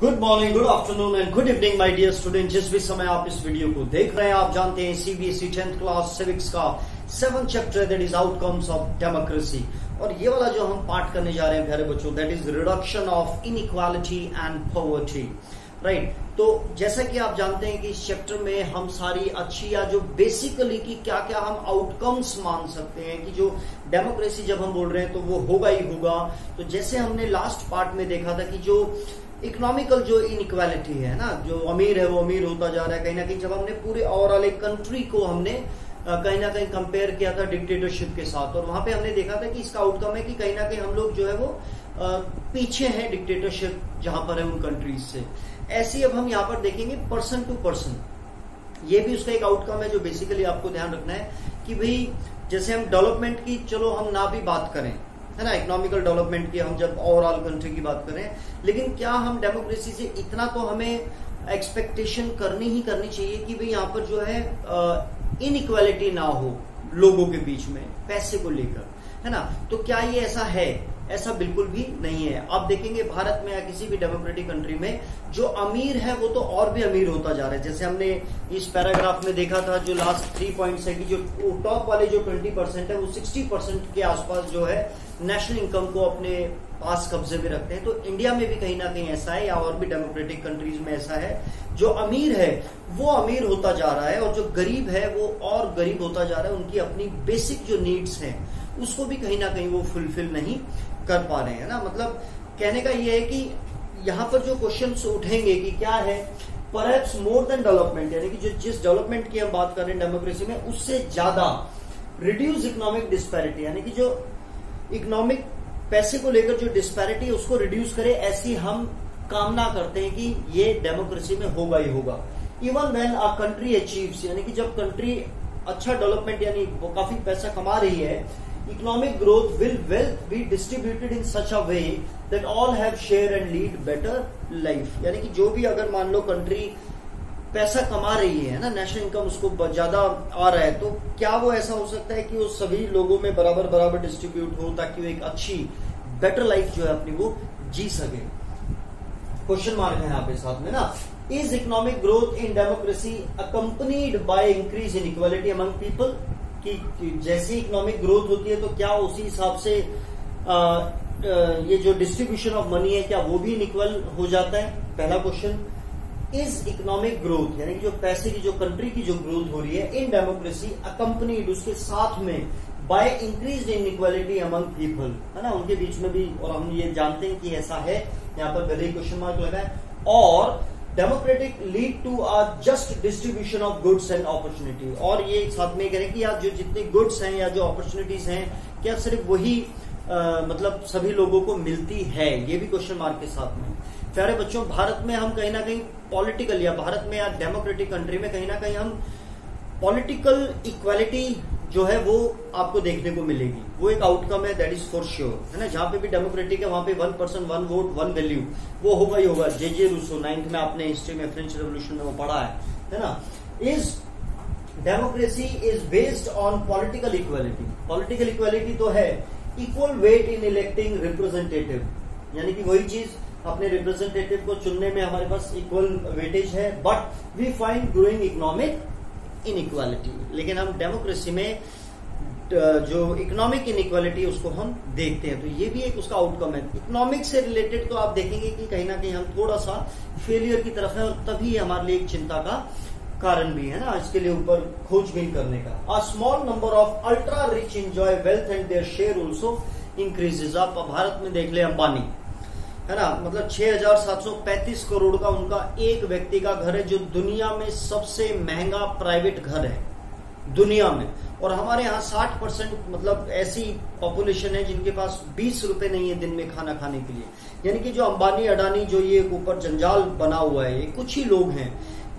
Good morning good afternoon and good evening my dear student जिस भी समय आप इस वीडियो को देख रहे हैं, आप जानते हैं सीबीएसई टेंथ क्लास सिविक्स का seven chapter that is outcomes of democracy और ये वाला जो हम पाठ करने जा रहे हैं, प्यारे बच्चों that is reduction of inequality and poverty right तो जैसा कि आप जानते हैं कि इस चैप्टर में हम सारी अच्छी या जो बेसिकली कि क्या क्या हम आउटकम्स मान सकते हैं कि जो डेमोक्रेसी जब हम बोल रहे हैं तो वो होगा ही होगा। तो जैसे हमने लास्ट पार्ट में देखा था कि जो इकोनॉमिकल जो इनइक्वालिटी है ना, जो अमीर है, वो अमीर होता जा रहा है, कहीं ना कहीं जब हमने पूरे ओवरऑल एक कंट्री को हमने कहीं ना कहीं कंपेयर किया था डिक्टेटरशिप के साथ, और वहाँ पे हमने देखा था कि इसका आउटकम है कि कहीं ना कहीं हम लोग जो है वो पीछे हैं डिक्टेटरशिप जहाँ पर है उन कंट्रीज़ से। ऐसी अब हम यहाँ पर देखेंगे पर्सन टू पर्सन ये भी उसका एक आउटकम है जो बेसिकली आपको ध्यान रखना है कि भाई, जैसे हम डेवलपमेंट की, चलो हम ना भी बात करें है ना इकोनॉमिकल डेवलपमेंट की हम जब ओवरऑल कंट्री की बात करें, लेकिन क्या हम डेमोक्रेसी से इतना तो हमें एक्सपेक्टेशन करनी ही करनी चाहिए कि भाई यहाँ पर जो है इनइक्वालिटी ना हो लोगों के बीच में, पैसे को लेकर, है ना? तो क्या ये ऐसा है? ऐसा बिल्कुल भी नहीं है। आप देखेंगे भारत में या किसी भी डेमोक्रेटिक कंट्री में, जो अमीर है, वो तो और भी अमीर होता जा रहा है। जैसे हमने इस पैराग्राफ में देखा था, जो लास्ट थ्री पॉइंट्स है कि जो टॉप वाले जो ट्वेंटी परसेंट है, वो सिक्सटी परसेंट के आसपास जो है नेशनल इनकम को अपने पास कब्जे में रखते हैं। तो इंडिया में भी कहीं ना कहीं ऐसा है, या और भी डेमोक्रेटिक कंट्रीज़ में ऐसा है, जो अमीर है, वो अमीर होता जा रहा है, और जो गरीब है, वो और गरीब होता जा रहा है। उनकी अपनी बेसिक जो नीड्स हैं उसको भी कहीं ना कहीं वो फुलफिल नहीं कर पा रहे हैं ना। मतलब कहने का ये है कि यहाँ पर जो क्वेश्चन उठेंगे कि क्या है परहैप्स मोर देन डेवलपमेंट यानी कि जो जिस डेवलपमेंट की हम बात कर रहे हैं डेमोक्रेसी में, उससे ज़्यादा रिड्यूस इकोनॉमिक डिस्पैरिटी यानी कि जो इकोनॉमिक पैसे को लेकर जो डिस्पैरिटी उसको रिड्यूस करे, ऐसी हम कामना करते हैं कि ये डेमोक्रेसी में होगा ही होगा। Even when a country achieves यानी कि जब कंट्री अच्छा डेवलपमेंट यानी वो काफ़ी पैसा कमा रही है economic growth will wealth be distributed in such a way that all have share and lead better life. यानी कि जो भी अगर मान लो कंट्री पैसा कमा रही है ना नेशनल इनकम उसको ज़्यादा आ रहा है तो क्या वो ऐसा हो सकता है कि वो सभी लोगों में बराबर बराबर डिस्ट्रीब्यूट हो ताकि वो एक अच्छी बेटर लाइफ जो है अपनी वो जी सके? क्वेश्चन मार्क है पे साथ में ना। Is economic growth in democracy accompanied by increase in equality among people कि जैसी इकोनॉमिक ग्रोथ होती है तो क्या उसी हिसाब से आ, ये जो डिस्ट्रीब्यूशन ऑफ़ मनी है क्या वो भी इनइक्वल हो जाता है? पहला क्वेश्चन इज़ इकोनॉमिक ग्रोथ यानी कि जो पैसे की जो कंट्री की जो ग्रोथ हो रही है इन डेमोक्रेसी अकम्पनीड उसके साथ में by increase in equality among people है ना? उनके बीच में भी और हम ये जानते हैं कि ऐसा है। यहाँ पर गले क्वेश्चन मार्क लगा है और democratic lead to a just distribution of goods and opportunity और ये साथ में कह रहे हैं कि यार जो जितनी गुड्स हैं या जो अपॉर्चुनिटीज़ हैं क्या सिर्फ़ वही आ, मतलब सभी लोगों को मिलती है। ये भी क्वेश्चन मार्क के साथ में। प्यारे बच्चों भारत में हम कहीं ना कहीं पॉलिटिकल या भारत में या डेमोक्रेटिक कंट्री में कहीं ना कहीं हम पॉलिटिकल इक्वालिटी जो है वो आपको देखने को मिलेगी। वो एक आउटकम है दैट इज़ फॉर श्योर है ना? जहाँ पे भी डेमोक्रेटिक है, वहाँ पे one person one vote one value वो होगा ही होगा। जे जे रूसो नाइन्थ में आपने हिस्ट्री में फ्रेंच रेवोल्यूशन में वो पढ़ा है। है ना? Is democracy is based on political equality political equality तो है equal weight in electing representative यानी कि वही चीज़, अपने रिप्रेजेंटेटिव को चुनने में हमारे पास इक्वल वेटेज है but we find growing economic inequality लेकिन हम डेमोक्रेसी में जो इकोनॉमिक इनइक्वालिटी उसको हम देखते हैं। तो ये भी एक उसका आउटकम है। इकोनॉमिक से रिलेटेड तो आप देखेंगे कि कहीं ना कहीं हम थोड़ा सा फेलियर की तरफ़ है और तभी हमारे लिए एक चिंता का कारण भी है ना, इसके लिए ऊपर खोजबीन करने का। A small number of ultra rich enjoy wealth and their share also increases आप भारत में देख ले अंबानी। है ना? मतलब 6,735 करोड़ का उनका एक व्यक्ति का घर है जो दुनिया में सबसे महँगा प्राइवेट घर है। दुनिया में। और हमारे यहाँ 60 परसेंट मतलब ऐसी पॉपुलेशन है जिनके पास 20 रुपए नहीं है दिन में खाना खाने के लिए। यानी कि जो अंबानी अडानी जो ये ऊपर जंजाल बना हुआ है ये कुछ ही लोग हैं।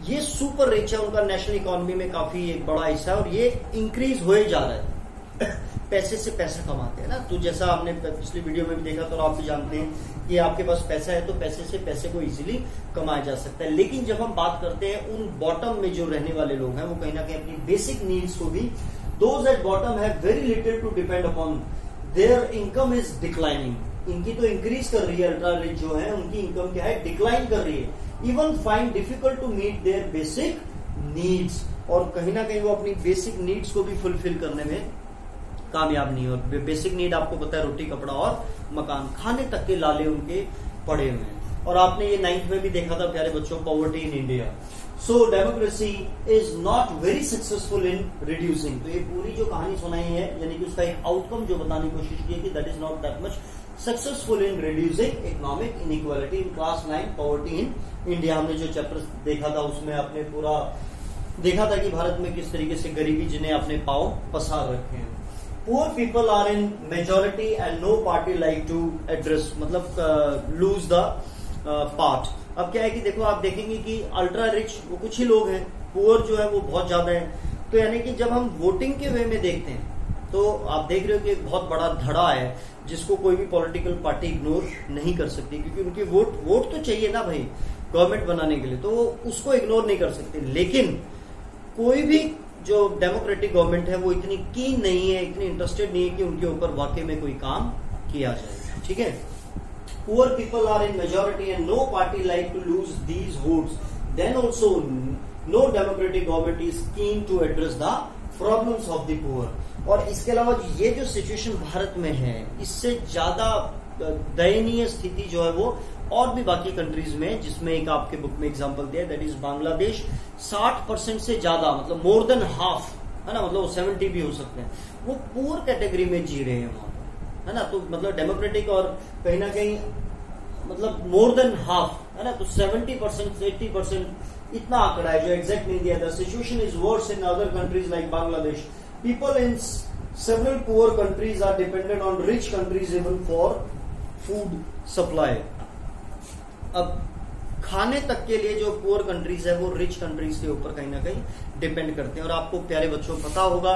ये सुपर रिच है उनका नेशनल इकोनॉमी में काफ़ी एक बड़ा हिस्सा है और ये इंक्रीज हो जा रहा है। पैसे से पैसा कमाते हैं ना। तो जैसा आपने पिछली वीडियो में भी देखा तो आप भी जानते हैं कि आपके पास पैसा है तो पैसे से पैसे को इजीली कमाया जा सकता है। लेकिन जब हम बात करते हैं उन बॉटम में जो रहने वाले लोग हैं, वो कहीं ना कहीं अपनी बेसिक नीड्स को भी दोज एट बॉटम है very little to depend upon their income is declining इनकी तो इंक्रीज कर रही है अल्ट्रा रिच जो है, उनकी इनकम क्या है? डिक्लाइन कर रही है। Even find difficult to meet their basic needs और कहीं ना कहीं वो अपनी बेसिक नीड्स को भी फुलफिल करने में कामयाब नहीं हो बेसिक नीड आपको पता है, रोटी, कपड़ा और मकान। खाने तक के लाले उनके पड़े हुए हैं। और आपने ये नाइन्थ में भी देखा था, प्यारे बच्चों poverty in India so democracy is not very successful in reducing तो ये पूरी जो कहानी सुनाई है, यानी कि उसका एक आउटकम जो बताने की कोशिश की है कि that is not that much successful in reducing economic inequality in class nine poverty in India हमने जो चैप्टर देखा था, उसमें आपने पूरा देखा था कि भारत में किस तरीके से गरीबी जिन्हें अपने पाव पसार रखे हैं। Poor people are in majority and no party like to address मतलब लूज द पार्ट अब क्या है कि देखो, आप देखेंगे कि अल्ट्रा रिच वो कुछ ही लोग हैं पुअर जो है वो बहुत ज़्यादा है। तो यानी कि जब हम वोटिंग के वे में देखते हैं तो आप देख रहे हो कि एक बहुत बड़ा धड़ा है, जिसको कोई भी पॉलिटिकल पार्टी इग्नोर नहीं कर सकती, क्योंकि उनकी वोट वोट तो चाहिए ना भाई गवर्नमेंट बनाने के लिए। तो उसको इग्नोर नहीं कर सकते। लेकिन कोई भी जो डेमोक्रेटिक गवर्नमेंट है, वो इतनी की नहीं है, इतनी इंटरेस्टेड नहीं है कि उनके ऊपर वाकई में कोई काम किया जाए। ठीक है? Poor people are in majority and no party like to lose these vote then also no democratic government is keen to address the problem of the poor और इसके अलावा ये जो सिचुएशन भारत में है, इससे ज़्यादा दयनीय स्थिति जो है वो और भी बाकी कंट्रीज़ में, जिसमें एक आपके बुक में एग्जांपल दिया दैट इज़ बांग्लादेश 60 परसेंट से ज़्यादा मतलब मोर देन हाफ़ है ना मतलब सेवेंटी भी हो सकते हैं। वो पुअर कैटेगरी में जी रहे हैं वहाँ पर, है ना तो मतलब डेमोक्रेटिक और कहीं ना कहीं मतलब मोर देन हाफ़ है ना तो सेवेंटी परसेंट एट्टी परसेंट इतना आंकड़ा है, जो एग्जैक्ट नहीं दिया था। Situation is worse in other countries like Bangladesh people in several poor countries are dependent on rich countries even for food supply अब खाने तक के लिए जो पुअर कंट्रीज़ है, वो रिच कंट्रीज़ के ऊपर कहीं ना कहीं डिपेंड करते हैं। और आपको प्यारे बच्चों, पता होगा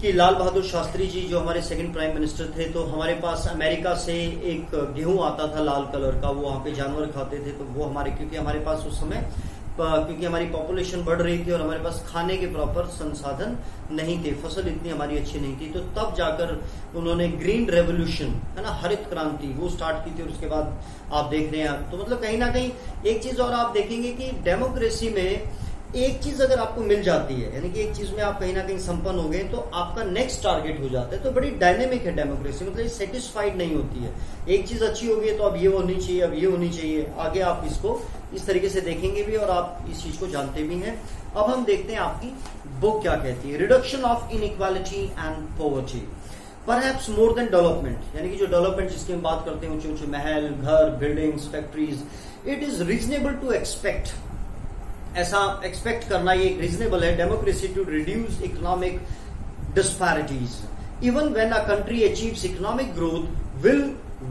कि लाल बहादुर शास्त्री जी जो हमारे सेकंड प्राइम मिनिस्टर थे तो हमारे पास अमेरिका से एक गेहूँ आता था लाल कलर का, वो वहाँ पे जानवर खाते थे तो वो हमारे, क्योंकि हमारे पास उस समय क्योंकि हमारी पॉपुलेशन बढ़ रही थी और हमारे पास खाने के प्रॉपर संसाधन नहीं थे, फ़सल इतनी हमारी अच्छी नहीं थी तो तब जाकर उन्होंने ग्रीन रेवोल्यूशन है ना, हरित क्रांति, वो स्टार्ट की थी और उसके बाद आप देख रहे हैं तो मतलब कहीं ना कहीं एक चीज़ और आप देखेंगे कि डेमोक्रेसी में एक चीज़ अगर आपको मिल जाती है, यानी कि एक चीज़ में आप कहीं ना कहीं संपन्न हो गए तो आपका नेक्स्ट टारगेट हो जाता है। तो बड़ी डायनेमिक है डेमोक्रेसी मतलब सेटिस्फाइड नहीं होती है। एक चीज़ अच्छी होगी तो अब ये होनी चाहिए, अब ये होनी चाहिए। आगे आप इसको इस तरीके से देखेंगे भी और आप इस चीज़ को जानते भी हैं। अब हम देखते हैं आपकी बुक क्या कहती है। Reduction of inequality and poverty perhaps more than development यानी कि जो डेवलपमेंट जिसकी हम बात करते हैं ऊँचे ऊँचे महल, घर buildings factories it is reasonable to expect ऐसा एक्सपेक्ट करना ये रीजनेबल है democracy to reduce economic disparities even when a country achieves economic growth will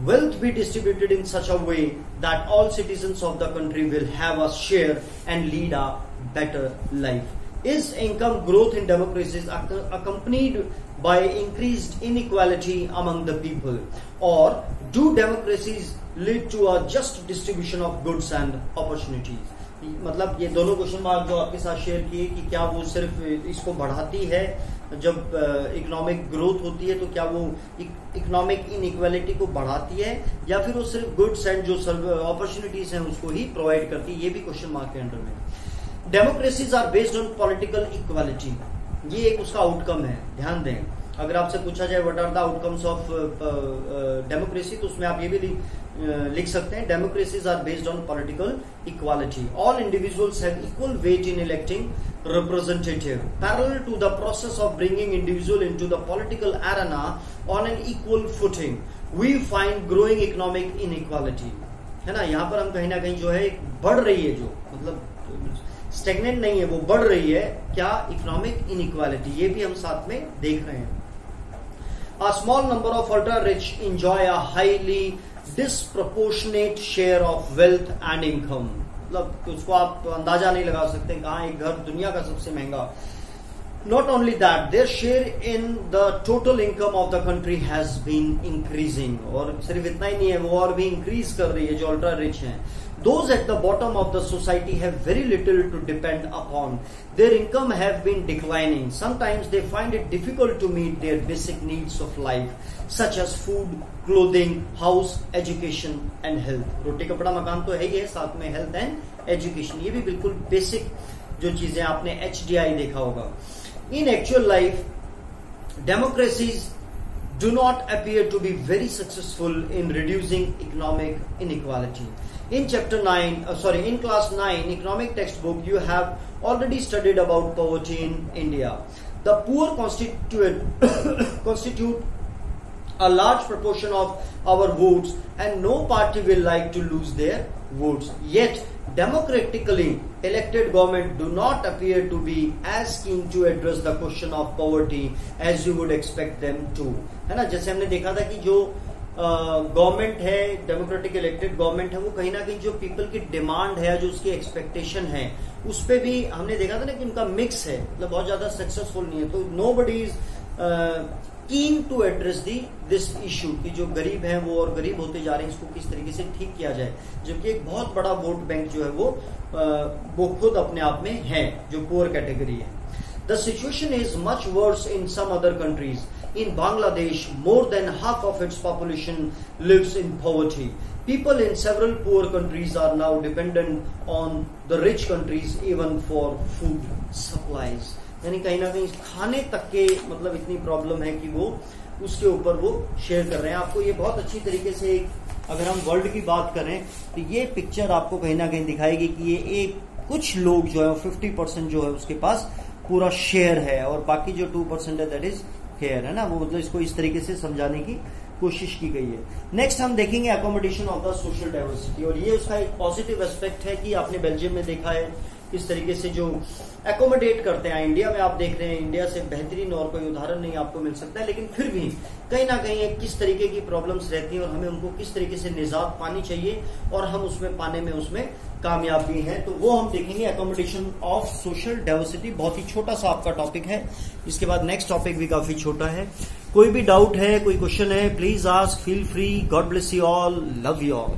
wealth be distributed in such a way that all citizens of the country will have a share and lead a better life. Is income growth in democracies accompanied by increased inequality among the people? Or do democracies lead to a just distribution of goods and opportunities? मतलब ये दोनों question mark जो आपके साथ share किए कि क्या वो सिर्फ़ इसको बढ़ाती है, जब इकोनॉमिक ग्रोथ होती है तो क्या वो इकोनॉमिक इनइक्वालिटी को बढ़ाती है या फिर वो सिर्फ़ गुड्स एंड जो अपॉर्चुनिटीज़ हैं उसको ही प्रोवाइड करती है? ये भी क्वेश्चन मार्क के अंडर में democracies are based on political equality ये एक उसका आउटकम है। ध्यान दें। अगर आपसे पूछा जाए what are the outcomes of democracy तो उसमें आप ये भी लिख सकते हैं democracies are based on political equality all individuals have equal weight in electing representative parallel to the process of bringing individual into the political arena on an equal footing we find growing economic in है ना? यहाँ पर हम कहीं ना कहीं जो है बढ़ रही है जो मतलब स्टेगनेंट नहीं है, वो बढ़ रही है, क्या? इकोनॉमिक इन ये भी हम साथ में देख रहे हैं। Small number of ultra rich enjoy a highly disproportionate share of wealth and income मतलब उसको आप अंदाज़ा नहीं लगा सकते कहा एक घर दुनिया का सबसे महँगा। Not only that their share in the total income of the country has been increasing और सिर्फ़ इतना ही नहीं है, वो और भी इंक्रीज कर रही है, जो अल्ट्रा रिच हैं। those at the bottom of the society have very little to depend upon. Their income have been declining. Sometimes they find it difficult to meet their basic needs of life, such as food, clothing, house, education and health. रोटी कपड़ा मकान तो है ही है साथ में health and education ये भी बिल्कुल बेसिक जो चीजें आपने एच देखा होगा in actual life democracies do not appear to be very successful in reducing economic inequality. In chapter 9, uh, sorry, in class 9 economic textbook, you have already studied about poverty in India. The poor constitute, constitute a large proportion of our votes and no party will like to lose their votes. Yet, democratically elected government do not appear to be as keen to address the question of poverty as you would expect them to. है ना जैसे हमने देखा था कि जो government है democratic elected government है, वो कहीं ना कहीं जो पीपल की डिमांड है, जो उसकी एक्सपेक्टेशन है, उस पर भी हमने देखा था ना कि उनका मिक्स है। मतलब बहुत ज़्यादा सक्सेसफुल नहीं है। तो nobody is keen to address the this issue कि जो गरीब हैं वो और गरीब होते जा रहे हैं, इसको किस तरीके से ठीक किया जाए। जबकि एक बहुत बड़ा वोट बैंक जो है वो वो खुद अपने आप में है, जो पुअर कैटेगरी है। The situation is much worse in some other countries In Bangladesh, more than half of its population lives in poverty. People in several poor countries are now dependent on the rich countries even for food supplies. यानी कहीं ना कहीं खाने तक के मतलब इतनी problem है कि वो उसके ऊपर वो शेयर कर रहे हैं आपको ये बहुत अच्छी तरीके से अगर हम वर्ल्ड की बात करें तो ये पिक्चर आपको कहीं ना कहीं दिखाएगी कि ये एक कुछ लोग जो है फिफ्टी परसेंट जो है उसके पास पूरा शेयर है और बाकी जो टू परसेंट है दैट इज़ हेयर है ना? वो मतलब इसको इस तरीके से समझाने की कोशिश की गई है। नेक्स्ट हम देखेंगे accommodation of the social diversity और ये उसका एक पॉजिटिव एस्पेक्ट है कि आपने बेल्जियम में देखा है। किस तरीके से जो एकोमोडेट करते हैं। इंडिया में आप देख रहे हैं इंडिया से बेहतरीन और कोई उदाहरण नहीं आपको मिल सकता है, लेकिन फिर भी कहीं ना कहीं किस तरीके की प्रॉब्लम्स रहती हैं और हमें उनको किस तरीके से निजात पानी चाहिए और हम उसमें पाने में उसमें कामयाब भी हैं। तो वो हम देखेंगे एकोमोडेशन ऑफ़ सोशल डाइवर्सिटी बहुत ही छोटा सा आपका टॉपिक है। इसके बाद नेक्स्ट टॉपिक भी काफ़ी छोटा है। कोई भी डाउट है, कोई क्वेश्चन है please ask feel free God bless you all love you all